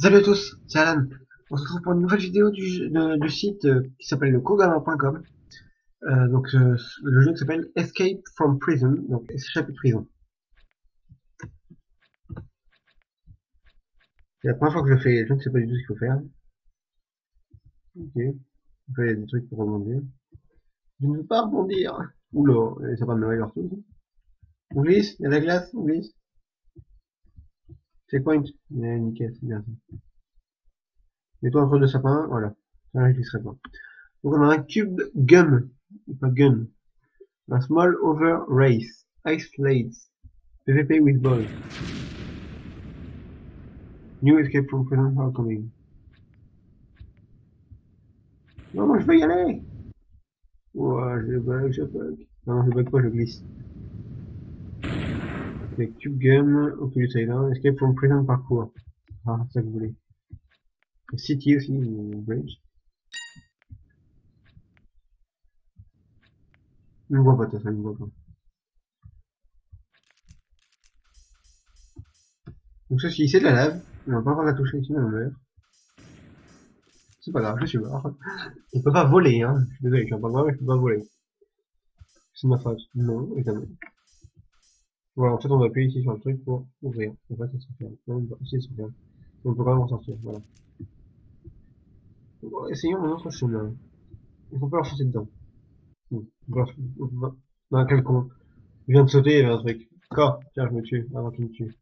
Salut à tous, c'est Alan. On se retrouve pour une nouvelle vidéo du, du site euh, qui s'appelle le Kodama.com. Euh, donc euh, le jeu qui s'appelle Escape from Prison, donc échapper de prison. C'est la première fois que je fais, je ne sais pas du tout ce qu'il faut faire. Ok. Il y a des trucs pour rebondir. Je ne veux pas rebondir. Oula, les sapins de Noël partout. On glisse, il y a de la glace, on glisse. Checkpoint. Yeah, nickel, c'est bien ça. Mets-toi entre deux sapins, voilà. Ça, je glisserai pas. Donc on a un cube gum, pas gun. Un small over race. Ice slates. PvP with balls. New escape from prison coming. Non, moi je veux y aller. Ouah, je bug, je bug. Non, je bug pas, je glisse. Ok, cube gun, Oculus Island, escape from prison parcours? Ah, ça que vous voulez. City aussi, bridge? Il ne voit pas, ça, il ne voit pas. Donc ceci, c'est de la lave. On va pas avoir la toucher mais on meurt. C'est pas grave, je suis mort. On peut pas voler, hein. Je suis désolé, je suis pas mais je peux pas voler. C'est ma faute. Non, évidemment. Voilà, en fait, on va appuyer ici sur le truc pour ouvrir. En fait, ça se ferme. Bah, ici, ça se ferme. On peut quand même en sortir, voilà. Bon, essayons un autre chemin. Il faut pas leur foncer dedans. Bon, bref, non, quel con. Je viens de sauter, il y avait un truc. Quoi? Tiens, je me tue, avant qu'il me tue.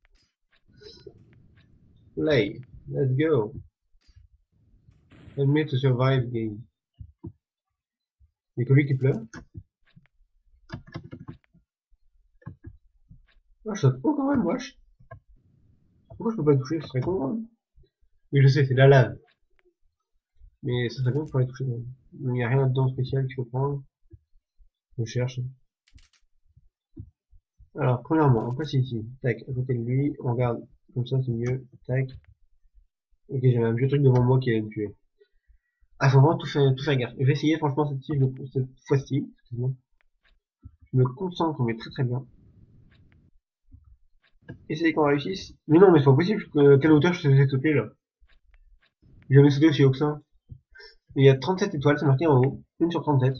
Play. Let's go. Admit to survive game. Il y a que lui qui pleure? Ah, je saute pas quand même, wesh. Pourquoi je peux pas le toucher? Ce serait con, hein. Oui, je sais, c'est de la lave. Mais ça serait bien pour les toucher. Il n'y a rien dedans de spécial qu'il faut prendre. Je cherche. Alors, premièrement, on passe ici. Tac, à côté de lui, on regarde. Comme ça, c'est mieux. Tac. Ok, j'avais un vieux truc devant moi qui allait me tuer. Ah, faut vraiment tout faire, tout faire gaffe. Je vais essayer, franchement, cette, cette fois-ci. Je me concentre, mais très très bien. Essayez qu'on réussisse. Mais non, mais c'est pas possible. que- quelle hauteur je te faisais là? J'ai jamais sauté aussi haut que ça. Il y a 37 étoiles, c'est marqué en haut. Une sur 37.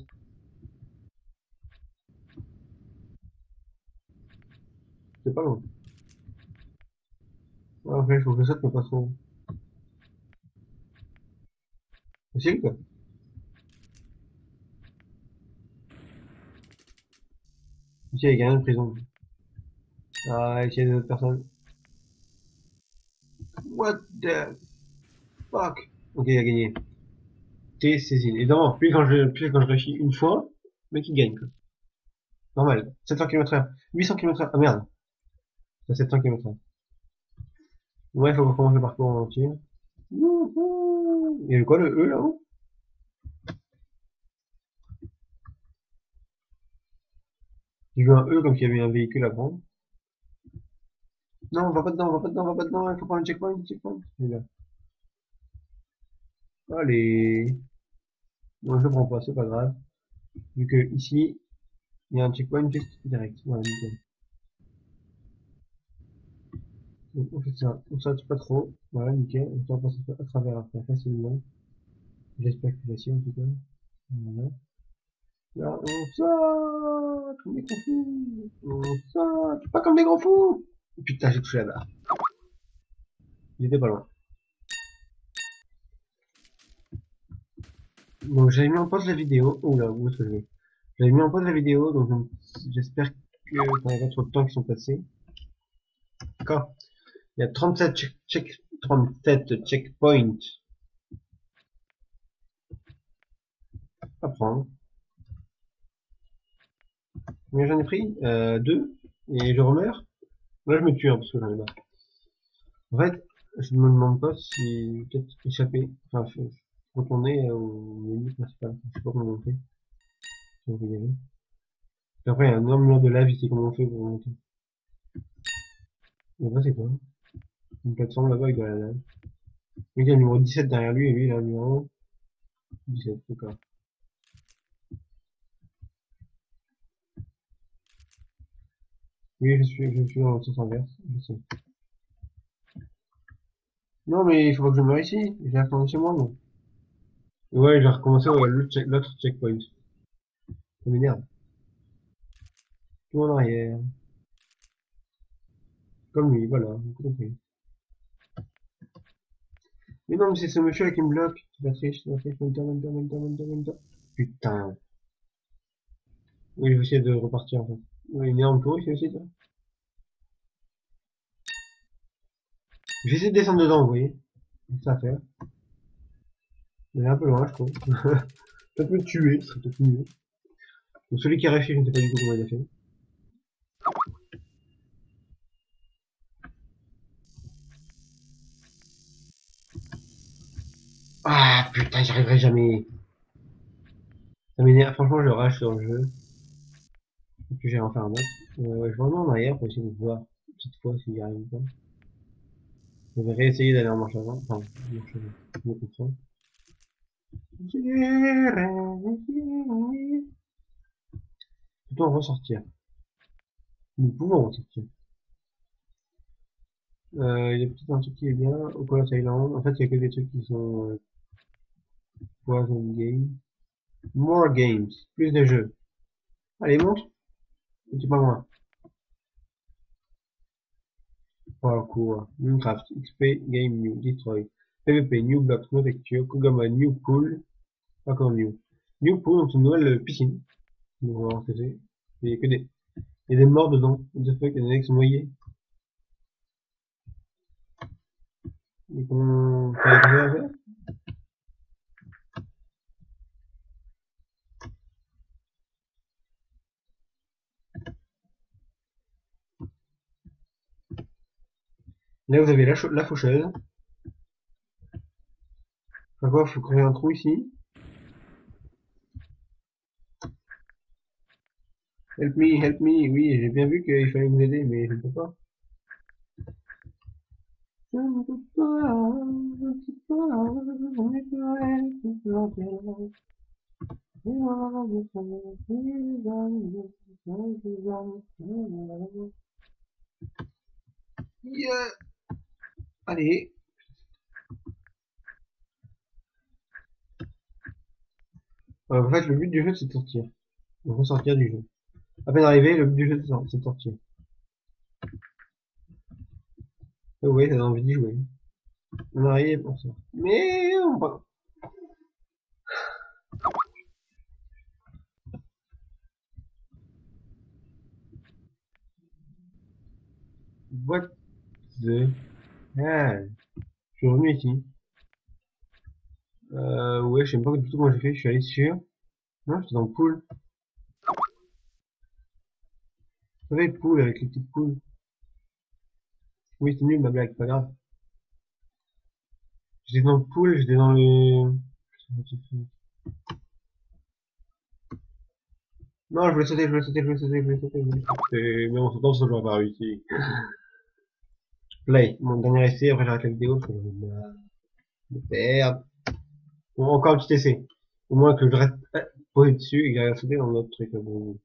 C'est pas loin. Ouais, après, il faut que je saute, pas trop. Facile, quoi. Ici, il y a rien de prison. Ah, il y a des autres personnes. What the fuck? Ok, il a gagné. T saisine. Évidemment, plus quand je, plus quand je réussis une fois, le mec il gagne, quoi. Normal. 700 km heure. 800 km heure. Ah merde. C'est 700 km heure. Ouais, faut recommencer le parcours en entier. Il y a quoi le E là-haut? J'ai vu un E comme s'il y avait un véhicule à prendre. Non, on va pas dedans, on va pas dedans, on va pas dedans, il faut prendre un checkpoint, un checkpoint. Est. Allez. Non, je prends pas, c'est pas grave. Vu que ici, il y a un checkpoint juste direct. Voilà, nickel. Donc, on fait ça, on saute pas trop. Voilà, nickel. On peut passer à travers après facilement. J'espère que c'est en tout cas. Voilà. Là, on saute comme des grands fous. On saute pas comme des grands fous. Putain, j'ai touché la barre. J'étais pas loin. Donc j'avais mis en pause la vidéo. Oh là, où est-ce que je vais? J'avais mis en pause la vidéo, donc je- j'espère que ça n'a pas trop de temps qui sont passés. D'accord? Il y a 37 check, check 37 checkpoints à prendre. Combien j'en ai pris? Euh, Deux. Et je remeurs. Là je me tue hein, parce que j'en ai. En fait, je me demande pas si peut-être échapper. Enfin, retourner au menu principal. Je sais pas comment on fait. Si on peut y aller. Et après, il y a un énorme mur de lave ici, comment on fait pour monter. Après, c'est quoi? Une plateforme là-bas avec de la lave. Il y a le numéro 17 derrière lui, et lui, il a le numéro 17, d'accord. Oui, je suis, je suis dans le sens inverse, je sais. Non, mais il faut pas que je meure ici. J'ai retourné chez moi, non. Ouais, j'ai recommencé ouais, l'autre check, l'autre checkpoint. Ça m'énerve. Tout en arrière. Comme lui, voilà, tout compris. Mais non, mais c'est ce monsieur qui me bloque. C'est pas triche, c'est pas triche. Mentor, mentor, mentor. Putain. Oui, je vais essayer de repartir en fait. Oui, une énorme tour ici aussi. J'essaie de descendre dedans, vous voyez. Ça à faire. Mais il est un peu loin, je trouve. peut-être me tuer, ce serait peut-être mieux. Donc celui qui a réussi, je ne sais pas du tout comment il a fait. Ah putain, j'y arriverai jamais. Ça m'énerve, franchement, je rage sur le jeu. Et puis j'ai en faire un autre. Euh, je vais en arrière pour essayer de voir cette fois s'il y arrive pas. Je vais réessayer d'aller en marche avant. Enfin, en marche avant. Je me comprends. Peut-on ressortir Nous pouvons ressortir. Euh, il y a peut-être un truc qui est bien. Au Island. En fait, il y a que des trucs qui sont euh, Poison Game. More games. Plus de jeux. Allez, monte. Et tu pas moi. Parkour. Minecraft. XP. Game New. Destroy. PVP. New Blocks. No Texture. Kugama. New Pool. Encore New. New Pool. Donc une nouvelle piscine. On va voir ce que c'est. Il y a que des... Il y a des morts dedans. What the fuck, il y a qui sont noyés. Et comment... T'as quelque chose à faire Là, vous avez la, la faucheuse. Quoi, faut créer un trou ici. Help me, help me, oui, j'ai bien vu qu'il fallait vous aider, mais je ne peux pas. Allez. Euh, en fait, le but du jeu, c'est de sortir. De ressortir du jeu. À peine arrivé, le but du jeu, c'est de sortir. Oh oui, t'as envie d'y jouer. On arrive pour ça. Mais on va. What je suis revenu ici. Euh, ouais, je sais pas du tout comment j'ai fait. Je suis allé sur. Non, j'étais dans le pool. Vous savez, pool avec les petites poules. Oui, c'est nul ma blague, pas grave. J'étais dans le pool, j'étais dans le. Non, je voulais sauter, je voulais sauter, je voulais sauter, je voulais sauter, je voulais sauter. Mais on s'entend, ça va pas réussi. Play, mon dernier essai, après j'arrête la vidéo parce que. Bon, encore un petit essai. Au moins que je reste posé dessus et que à sauter dans l'autre truc. Bon.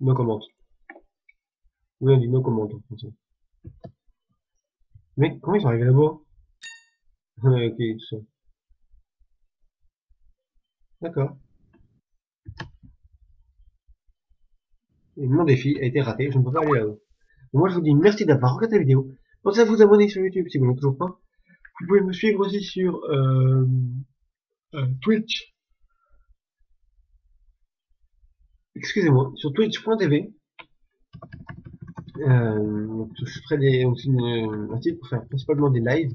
No comment. Oui, on dit no comment en français. Mais comment ils sont arrivés là-bas? Ok, tout ça. D'accord. Et mon défi a été raté, je ne peux pas aller là-haut. Moi je vous dis merci d'avoir regardé la vidéo. Pensez à vous abonner sur YouTube si vous n'êtes toujours pas. Vous pouvez me suivre aussi sur euh, euh, Twitch. Excusez-moi, sur twitch.tv. Euh, je ferai des, aussi une, un pour faire principalement des lives.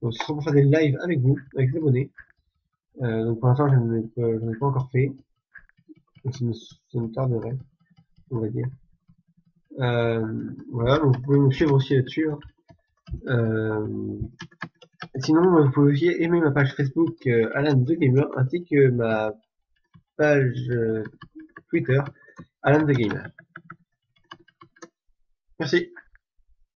Donc ce sera pour faire des lives avec vous, avec les abonnés. Euh, donc pour l'instant je n'en ai, pas encore fait. Donc ça me tarderait on va dire. Euh, voilà, donc vous pouvez me suivre aussi là-dessus. Hein. Euh, sinon, vous pouvez aussi aimer ma page Facebook euh, Alan The Gamer ainsi que ma page Twitter Alan The Gamer. Merci.